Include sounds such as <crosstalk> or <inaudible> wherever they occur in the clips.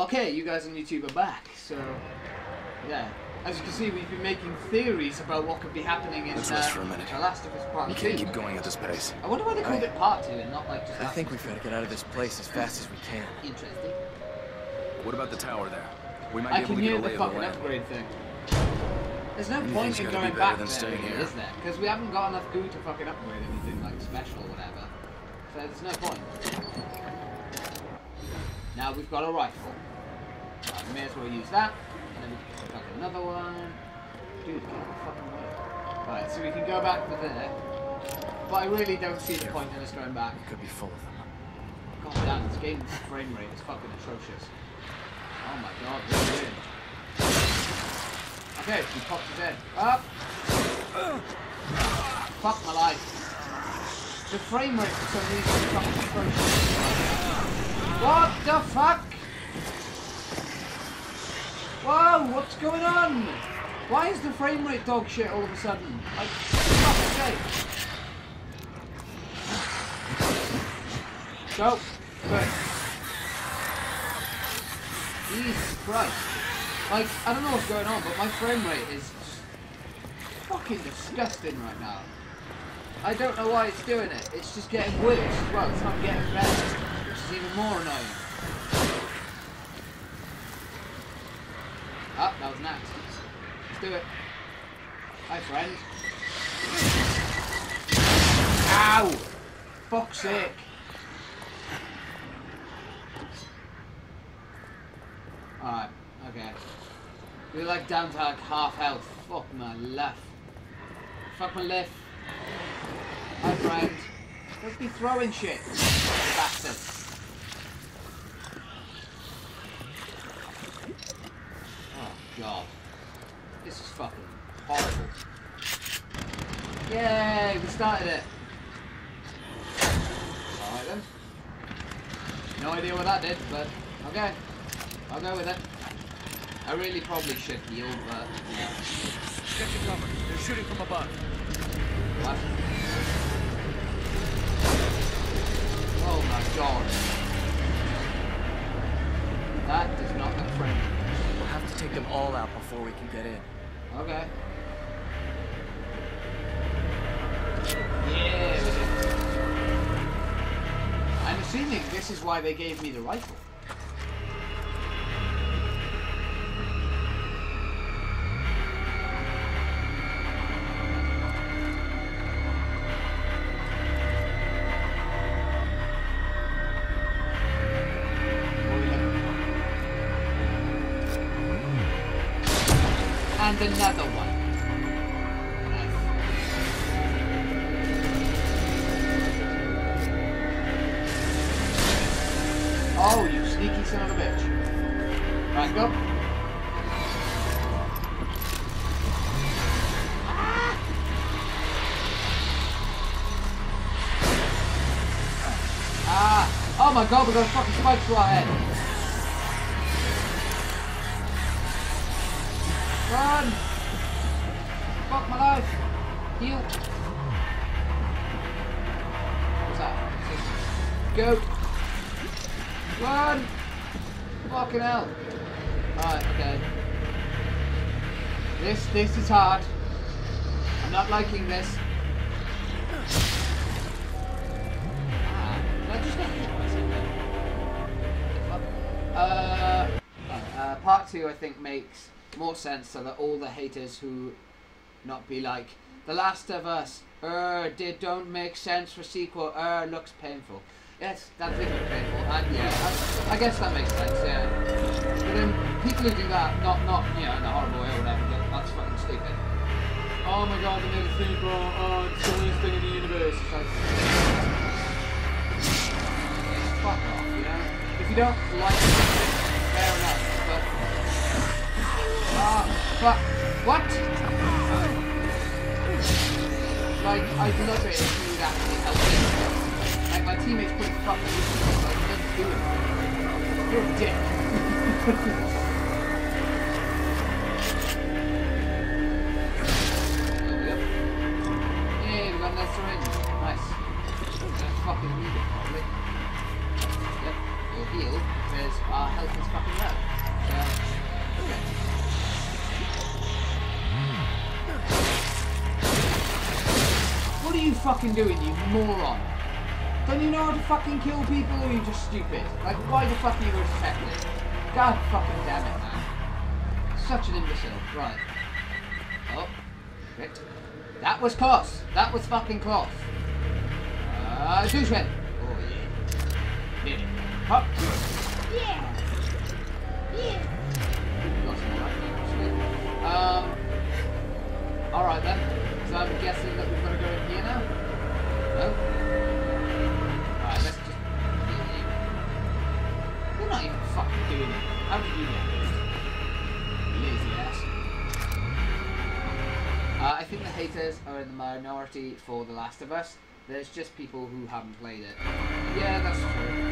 Okay, you guys on YouTube are back. So, yeah. As you can see, we've been making theories about what could be happening in Let's uh, rest for a minute. The Last of Us Part We 2. can't keep going at this pace. I wonder why they called I- it Part 2 and not like just I think we've got to get out of this place as fast as we can. Interesting. What about the tower there? We might I be able to get a lay the fucking land. upgrade thing. There's no Anything's point in gotta be going back there, staying here. is there? Because we haven't got enough goo to fucking upgrade anything like special or whatever. So there's no point. Now we've got a rifle. Right, we may as well use that. And then we can pick up another one. Dude, get the fucking way. Right, so we can go back to there. But I really don't see the point in us going back. We could be full of them. God damn, this game's frame rate is fucking atrocious. Oh my god, what are you? Okay, we popped his head. Up! Fuck my life. The frame rate for some reason is fucking atrocious. What the fuck? Whoa, what's going on? Why is the frame rate dog shit all of a sudden? Like, fuck's sake. Go. Good. Jesus Christ. Like, I don't know what's going on, but my frame rate is fucking disgusting right now. I don't know why it's doing it. It's just getting worse well. It's not getting better, even more annoying. Ah, that was axe. Let's do it. Hi, friend. Ow! Fuck's sake. Alright, okay. We're like down to like half health. Fuck my left. Fuck my life. Hi friend. Don't be throwing shit. Bastard. Oh god. This is fucking horrible. Yay, we started it. Alright then. No idea what that did, but okay. I'll go with it. I really probably should heal, but yeah. Get to cover. They're shooting from above. What? Oh my god. That does not look friendly. We'll have to take them all out before we can get in. Okay. Yeah. I'm assuming this is why they gave me the rifle. And another one. Oh, you sneaky son of a bitch. Right, go. Ah! Oh my god, we got a fucking spike through our head. Run! Fuck my life! Heal! What's that? Go! Run! Fucking hell! Alright, okay. This, this is hard. I'm not liking this. Ah? Uh, uh, part two, I think, makes more sense so that all the haters who not be like The Last of Us, er, did don't make sense for sequel, er, looks painful. Yes, that's look painful, and yeah, I, I guess that makes sense, yeah. But then people who do that, not not you know in a horrible way or whatever, but that's fucking stupid. Oh my god, they made a sequel. Oh, it's the worst thing in the universe. It's like, fuck off, you know. If you don't like it, ah, fuck. What? Like, I'd love it if you'd actually help me. Like, my teammates put fucking useless. Like, he doesn't do it. You're a dick. <laughs> fucking doing, you moron? Don't you know how to fucking kill people or are you just stupid? Like, why the fuck are you respected? God fucking damn it, man. Such an imbecile. Right. Oh. Shit. That was close. That was fucking close. Uh, douchebag. Oh, yeah. It. Hop. Yeah. Yeah. Lost my right there, actually. Um. Alright then. So I'm guessing that we've got to go in here now? You're not even fucking doing it. I think the haters are in the minority for The Last of Us. There's just people who haven't played it. Yeah, that's true.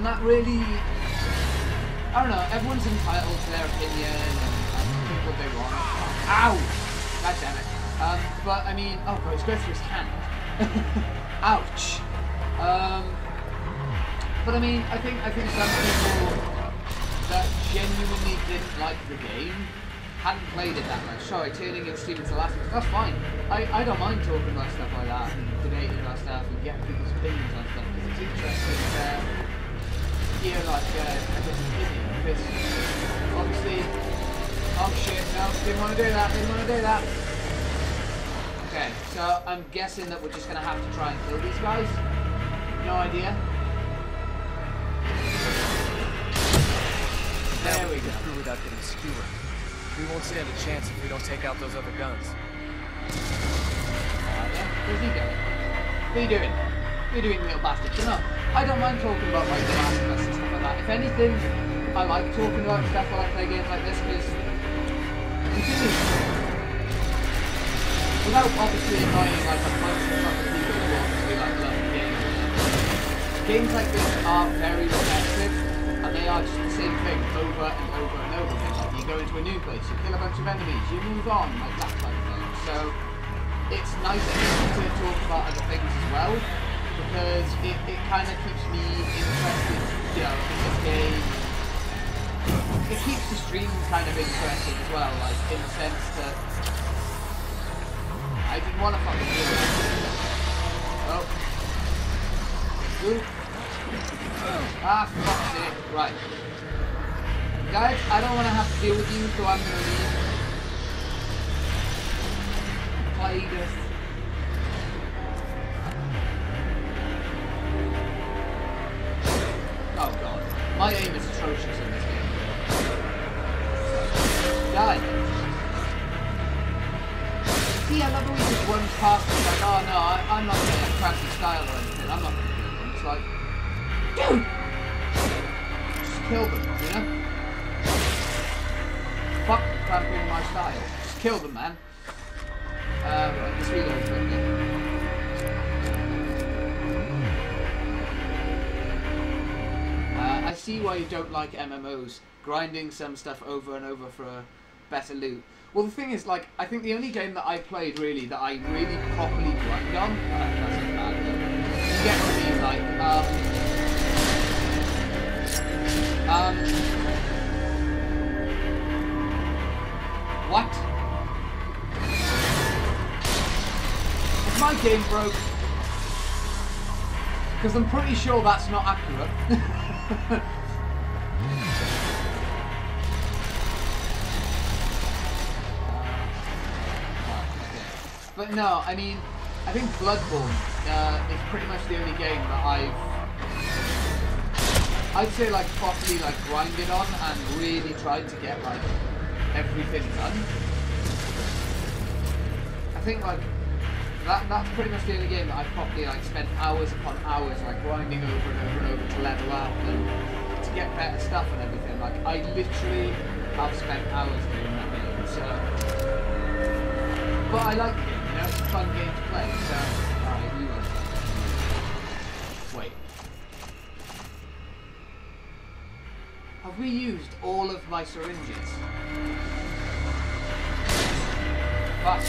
And that really I don't know, everyone's entitled to their opinion and, and think what they want. Ow! God damn it. Um, but I mean, oh god, he's going through his hand. <laughs> Ouch. Um, but I mean, I think I think some people that genuinely didn't like the game hadn't played it that much. Sorry, turning it Steven to last that's fine. I, I don't mind talking about stuff like that and debating about stuff and getting people's opinions on stuff because it's interesting. Uh, hear like uh, a different because obviously oh shit no didn't want to do that didn't want to do that. Okay so I'm guessing that we're just gonna have to try and kill these guys. No idea. There we go. Through without getting skewered. We won't stand a chance if we don't take out those other guns. Alright then, where's he going? What are you doing are doing little bastard you know I don't mind talking about like the and stuff like that if anything I like talking about stuff while I play games like this because without obviously annoying like a bunch of fucking people who obviously like love the game. Games like this are very repetitive and they are just the same thing over and over and over again. Like you go into a new place, you kill a bunch of enemies, you move on, like that type of thing. So it's nice to talk about other things as well because it, it kind of keeps me interested, you know, in the game it keeps the stream kind of interesting as well, like in the sense that I didn't want to fucking do that. Oh. Ooh. Ah, fuck's sake. Right. Guys, I don't want to have to deal with you, so I'm gonna leave. Play this. My aim is atrocious in this game. Die. See, I love he just runs past me like, oh no, I, I'm not getting a crappy style or anything. I'm not gonna kill them. It's like, dude! Just kill them, you know? Fuck cramping my style. Just kill them, man. See why you don't like MMOs, grinding some stuff over and over for a better loot. Well, the thing is, like, I think the only game that I played really that I really properly grind on, uh, you get what I mean, like, um, um, what? Is my game broke? Because I'm pretty sure that's not accurate. <laughs> <laughs> But no, I mean, I think Bloodborne uh, is pretty much the only game that I've, I'd say like properly like grinded on and really tried to get like everything done. I think like that that's pretty much the only game that I've properly like spent hours upon hours like grinding over and over and over to level up and to get better stuff and everything. Like I literally have spent hours doing that game. So, but I like it. you know. It's a fun game to play. So, will. Wait. Have we used all of my syringes? Fuck.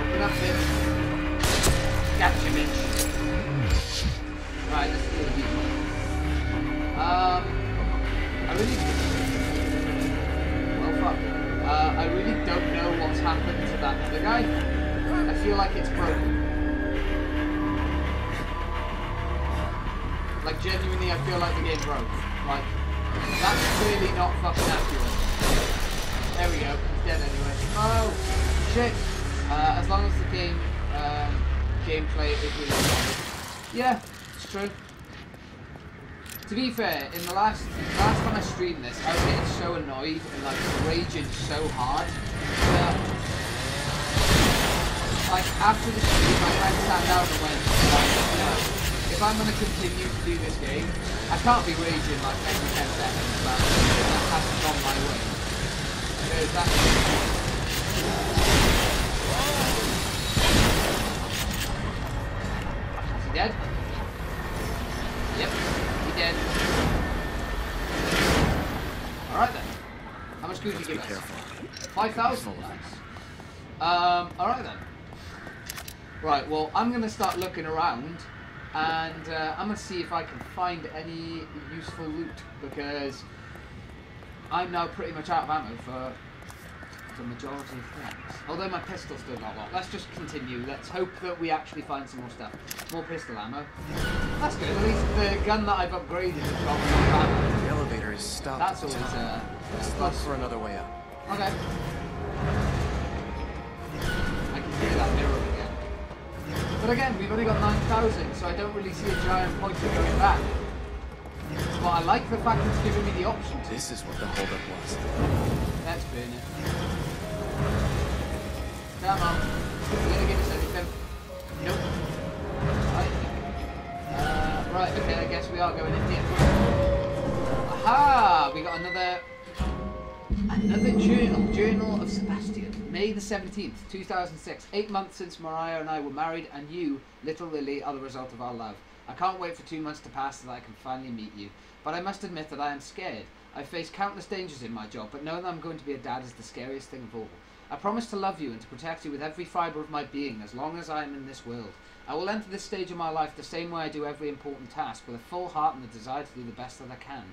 Open up, bitch. Gotcha, bitch. Right, let's do the deep one. Um, I really... Well, fuck. Uh, I really don't know what's happened to that other guy. I feel like it's broken. Like, genuinely, I feel like the game broke. Like, that's clearly not fucking accurate. There we go. He's dead anyway. Oh, Uh, as long as the game, um, gameplay is really. Yeah, it's true. To be fair, in the last last time I streamed this, I was getting so annoyed and like raging so hard like after the stream I kind of sat down and went, like, if I'm gonna continue to do this game, I can't be raging like every 10 seconds about that hasn't gone my way. That's dead? Yep, he dead. Alright then. How much good did you give us? careful. 5,000, nice. Um, alright then. Right, well, I'm going to start looking around and uh, I'm going to see if I can find any useful loot because I'm now pretty much out of ammo for the majority of things. Although my pistol still got a lot. Let's just continue. Let's hope that we actually find some more stuff. More pistol ammo. That's good. At least the gun that I've upgraded has got more ammo. The elevator is stopped. That's at always uh, Let's look for another way up. Okay. I can hear that mirror again. But again, we've only got 9,000, so I don't really see a giant point of going back. But I like the fact it's giving me the option to. This is what the holdup was. Burn it. Come on. You gonna give us anything? Nope. Right. Uh, right, okay, I guess we are going in here. Aha! We got another Another journal, Journal of Sebastian, May the 17th, 2006. Eight months since Myra and I were married, and you, little Lily, are the result of our love. I can't wait for two months to pass so that I can finally meet you. But I must admit that I am scared. I've faced countless dangers in my job, but knowing that I'm going to be a dad is the scariest thing of all. I promise to love you and to protect you with every fibre of my being as long as I am in this world. I will enter this stage of my life the same way I do every important task, with a full heart and the desire to do the best that I can.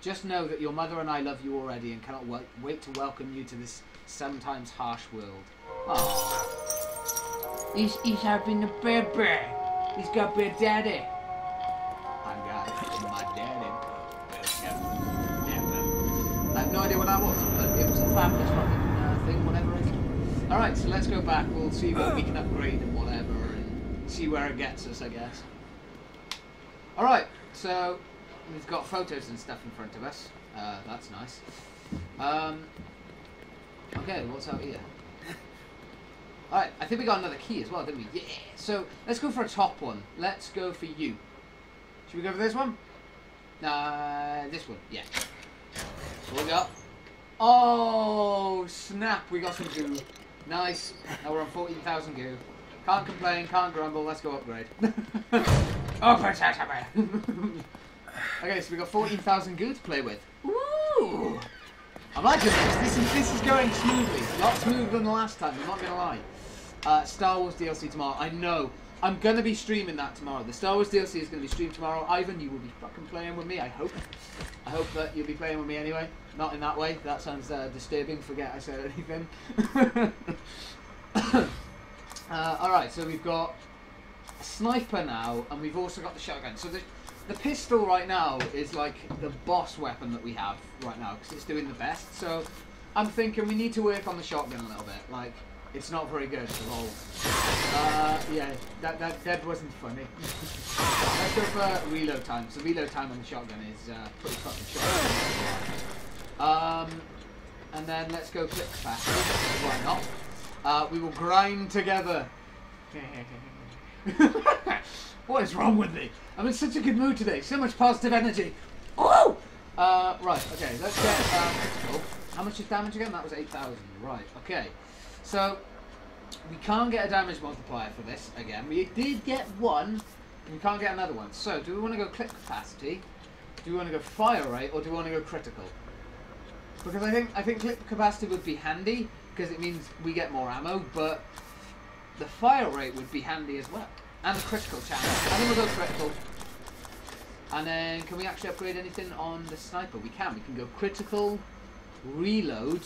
Just know that your mother and I love you already and cannot wait to welcome you to this sometimes harsh world. Aww. He's, he's having a baby. He's got a daddy. I got my daddy. I have no idea what that was, but it was a fabulous fucking uh, thing, whatever it is. Alright, so let's go back. We'll see what we can upgrade and whatever and see where it gets us, I guess. Alright, so we've got photos and stuff in front of us. Uh, that's nice. Um, okay, what's out here? Alright, I think we got another key as well, didn't we? Yeah! So, let's go for a top one. Let's go for you. Should we go for this one? Nah, this one. Yeah. What we got? Oh, snap! We got some goo. Nice. Now we're on 14,000 goo. Can't complain, can't grumble. Let's go upgrade. <laughs> oh, potato man. <laughs> okay, so we got 14,000 goo to play with. Woo! I'm liking this. This is this is going smoothly. A lot smoother than the last time. I'm not gonna lie. Uh, Star Wars DLC tomorrow. I know. I'm gonna be streaming that tomorrow. The Star Wars DLC is gonna be streamed tomorrow. Ivan, you will be fucking playing with me. I hope. I hope that you'll be playing with me anyway. Not in that way. That sounds uh, disturbing. Forget I said anything. <coughs> uh, all right. So we've got a sniper now, and we've also got the shotgun. So the the pistol right now is like the boss weapon that we have right now because it's doing the best. So I'm thinking we need to work on the shotgun a little bit. Like it's not very good at all. Uh, yeah, that that that wasn't funny. Let's go for reload time. So reload time on the shotgun is uh, pretty fucking short. Um, and then let's go click faster. Why not? Uh, we will grind together. <laughs> what is wrong with me? I'm in such a good mood today. So much positive energy. Oh! Uh, right, okay, let's get um, pistol. How much is damage again? That was 8,000. Right, okay. So, we can't get a damage multiplier for this again. We did get one, and we can't get another one. So, do we want to go clip capacity? Do we want to go fire rate, or do we want to go critical? Because I think I think clip capacity would be handy, because it means we get more ammo, but the fire rate would be handy as well. And the critical chance. I think we'll go critical. And then, can we actually upgrade anything on the sniper? We can. We can go critical, reload.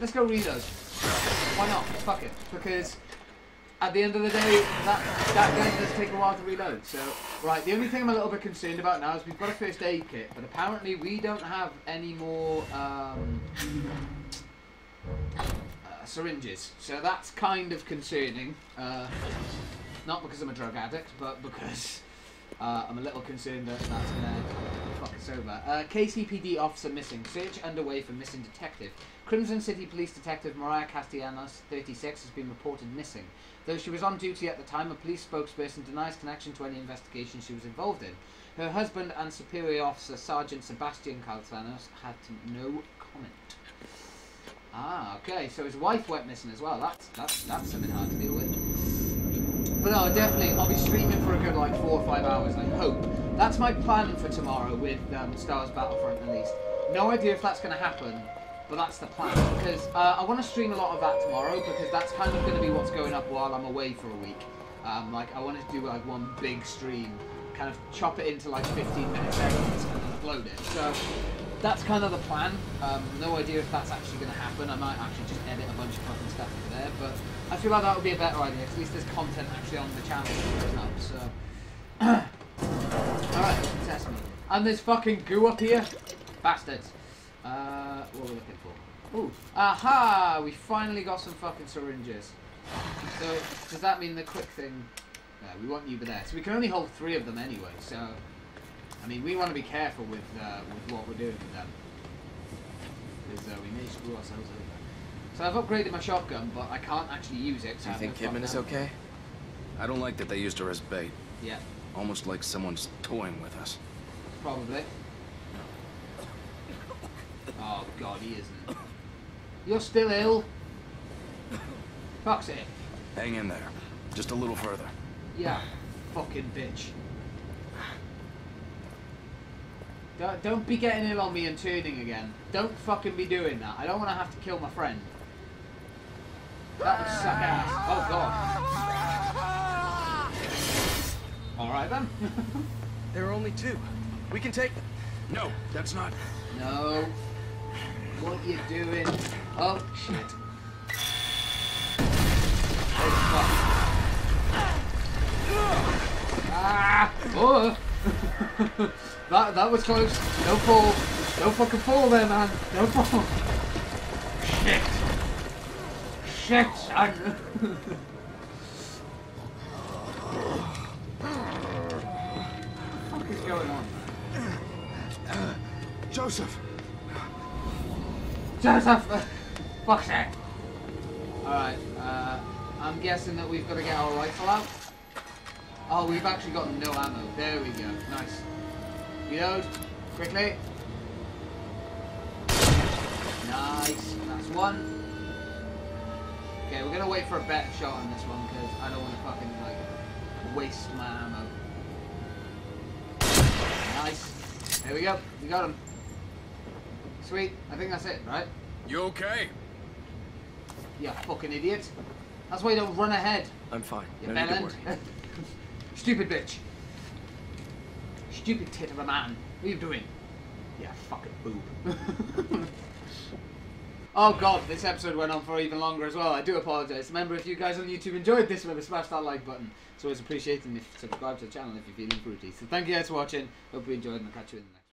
Let's go reload. Why not? Fuck it. Because at the end of the day, that that gun does take a while to reload. So, right, the only thing I'm a little bit concerned about now is we've got a first aid kit, but apparently we don't have any more um, uh, syringes. So that's kind of concerning. Uh, not because I'm a drug addict, but because uh, I'm a little concerned that that's going to over. Uh, KCPD officer missing. Search underway for missing detective. Krimson City Police Detective Myra Castellanos, 36, has been reported missing. Though she was on duty at the time, a police spokesperson denies connection to any investigation she was involved in. Her husband and superior officer Sergeant Sebastian Castellanos had no comment. Ah, okay. So his wife went missing as well. That's that's that's something hard to deal with. But no, definitely, I'll be streaming for a good like four or five hours. I hope. That's my plan for tomorrow with um, Star Wars Battlefront at least. No idea if that's going to happen, but that's the plan. Because uh, I want to stream a lot of that tomorrow because that's kind of going to be what's going up while I'm away for a week. Um, like I wanted to do like one big stream, kind of chop it into like 15 minute segments and then upload it. So that's kind of the plan. Um, no idea if that's actually going to happen. I might actually just edit a bunch of fucking stuff into there, but I feel like that would be a better idea. at least there's content actually on the channel up. So, <clears throat> all right, test me. And there's fucking goo up here, bastards. Uh, what are we looking for? Ooh, aha! We finally got some fucking syringes. So does that mean the quick thing? Yeah, we want you there. So we can only hold three of them anyway. So I mean, we want to be careful with uh, with what we're doing with them because uh, we may screw ourselves over. So I've upgraded my shotgun, but I can't actually use it. Do you think have Kidman is okay? I don't like that they used her as bait. Yeah, Almost like someone's toying with us. probably. <laughs> Oh god, he isn't. You're still ill. Fuck's it. Hang in there. Just a little further. Yeah, fucking bitch. Don't, don't be getting ill on me and turning again. Don't fucking be doing that. I don't want to have to kill my friend. That would suck ass. Oh god. Alright then. <laughs> There are only two. We can take them. No, that's not. no. What you doing? Oh shit. Oh fuck. Ah! Oh! <laughs> that that was close. No fall. No fucking fall there, man. No fall. <laughs> Shit. Shit, son. what the fuck is going on? Joseph! Joseph! uh, Fuck's sake. Alright, uh, I'm guessing that we've got to get our rifle out. Oh, we've actually got no ammo. There we go. Nice. Reload. Quickly. Nice. That's one. Okay, we're gonna wait for a better shot on this one because I don't want to fucking like waste my ammo. Nice. There we go. We got him. Sweet. I think that's it, right? You okay? You fucking idiot. That's why you don't run ahead. I'm fine. You no bellend. worry. <laughs> Stupid bitch. Stupid tit of a man. What are you doing? Yeah, fucking boob. <laughs> oh god, this episode went on for even longer as well. I do apologise. Remember, if you guys on YouTube enjoyed this, remember smash that like button. It's always appreciated and if you subscribe to the channel if you're feeling fruity. So thank you guys for watching. Hope you enjoyed and I'll catch you in the next.